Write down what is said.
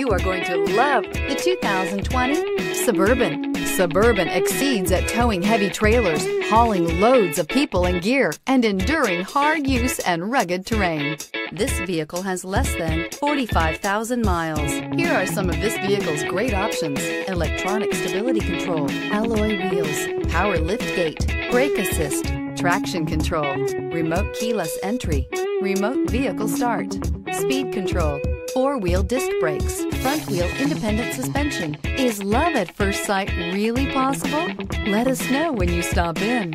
You are going to love the 2020 Suburban. Suburban exceeds at towing heavy trailers, hauling loads of people and gear, and enduring hard use and rugged terrain. This vehicle has less than 45,000 miles. Here are some of this vehicle's great options. Electronic stability control, alloy wheels, power lift gate, brake assist, traction control, remote keyless entry, remote vehicle start, speed control, four-wheel disc brakes, front-wheel independent suspension. Is love at first sight really possible? Let us know when you stop in.